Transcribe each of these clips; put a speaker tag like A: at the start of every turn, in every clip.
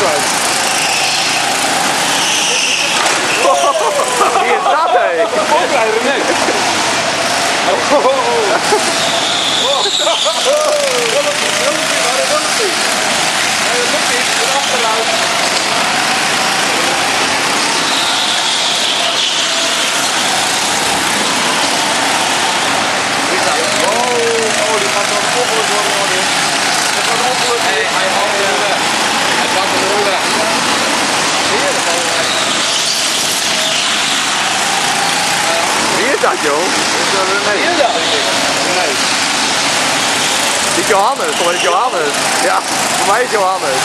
A: kwijt. Wie is dat, hé? Ik heb
B: ook rijden, nee. Oh, oh, oh. oh. oh. oh. oh. oh.
A: Joh? Nee.
B: Nee.
A: Niet Johannes, of is Johannes? Ja, voor mij is Johannes.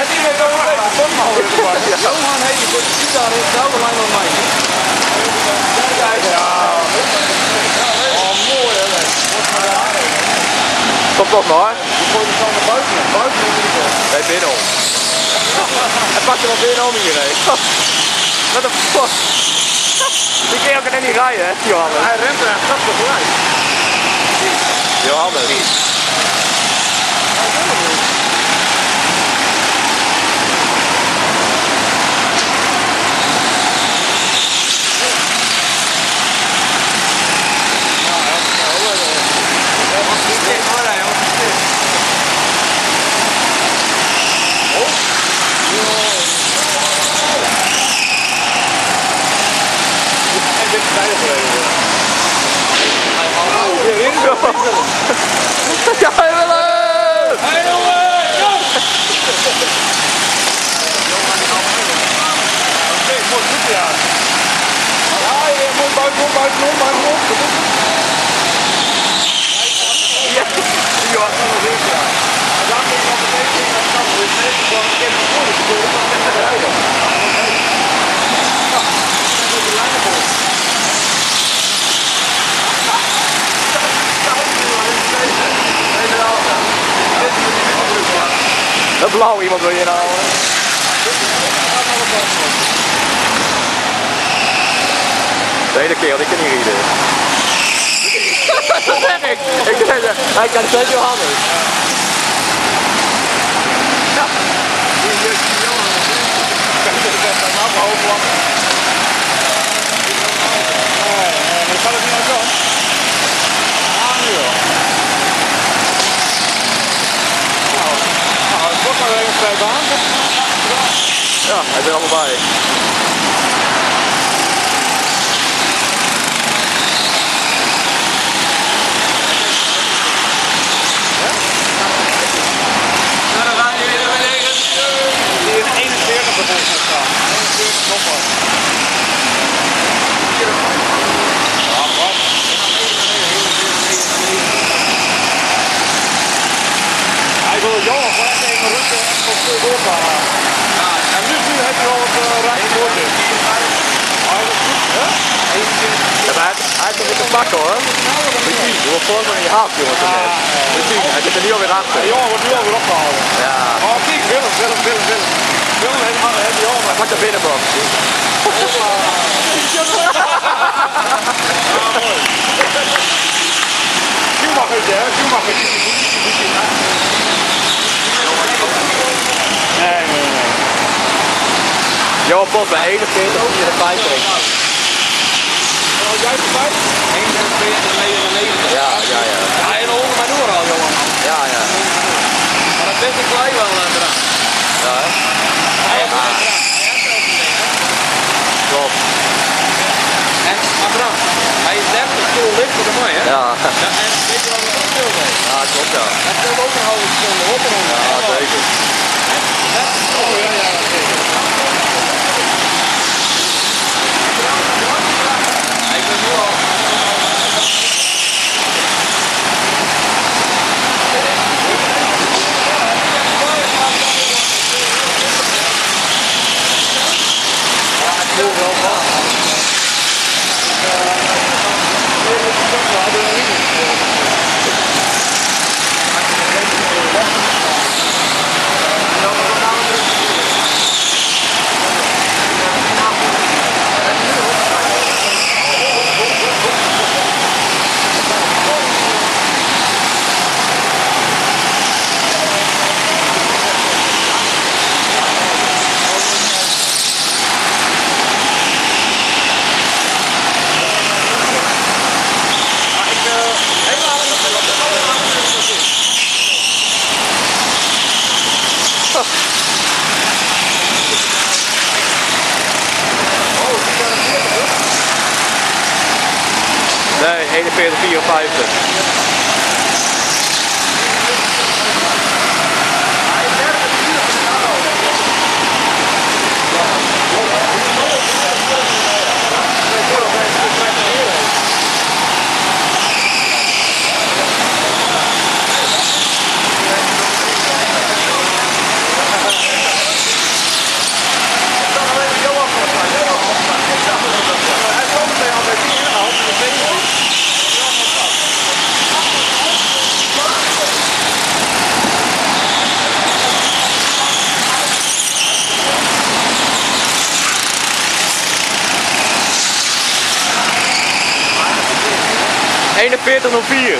B: Het is net over de bomhouden erbij. Johan heet je, die daar is nou lang nog mij. Ja. Oh, mooi hè.
A: Kom toch maar.
B: Je gooit het dan naar buiten. Buiten in ieder geval.
A: Nee, binnen. Hij pakt er wel binnen om hier, hè. Wat een fuck. Die kun je ook net niet rijden, hè, Johannes.
B: Hij remt er gaat tegelijk.
A: Johannes.
B: En
A: Ja!
B: Oké, goed ja. Ja, je moet buitenom, buitenom, buitenom.
A: Ja, Johan.
B: Dan moet je op de meter in dat kan. Dus net gewoon een keer voor de deur, dan kan je rijden. Ja, dan moet je lijnen vol.
A: Blauw iemand wil je inhalen. De hele kerel, die kan niet rieden. Dat zeg ik. Ik zeg het. Hij kan het Johannes.
B: Ik kan het niet naar zo. Ah, nu wel. Nou, nou, het wordt maar even vrij baan.
A: Ja, hij is er allemaal bij.
B: Nou, dan ga je weer naar beneden. Die in 41 volgens mij staan. 41 nog wat. Ja, wat? Hij wil Johan gewoon even rusten en tot veel doorgaan. Wel wat uh, ruimte voor maar
A: hij, heeft hem te pakken hoor. Precies, je wordt gewoon in je jongens.
B: Ja,
A: Precies, hij zit er nu alweer achter.
B: De jongen wordt nu alweer opgehouden.
A: Ja,
B: Oh, kijk, Willem, Willem, Willem, Willem. Willem heeft, heeft Johan
A: hij pakt de binnenbox.
B: Schumacher, hè? Schumacher. Nee, nee, nee.
A: Bos bij 41 of je de 5
B: Oh, jij erbij? 41, 99.
A: Ja, ja, ja.
B: Ja, en onder mijn oor al, jongen.
A: Ja, ja.
B: Maar dat best een klein wel eraan.
A: Ja, hè?
B: Hij heeft het eraan. Het
A: Klopt.
B: En, maar Bram, hij is 30 kilo lichter dan mij, hè?
A: Ja,
B: Ja, en weet je wat het ook veel heeft?
A: ja klopt ja.
B: Hij speelt ook een halve seconde op en onder.
A: Ja, zeker.
B: Oh, ja, Nee,
A: 41, Eenenveertig nog vier.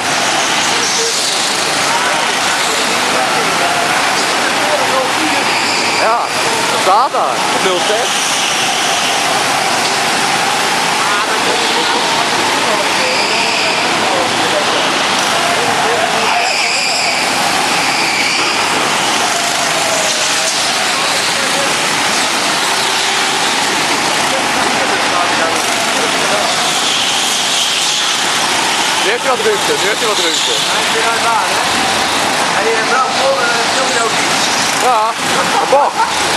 A: Ja, dat staat daar. Op 06. Nu heeft hij wat ruimte, nu heeft hij wat ruimte. Ja, een bocht.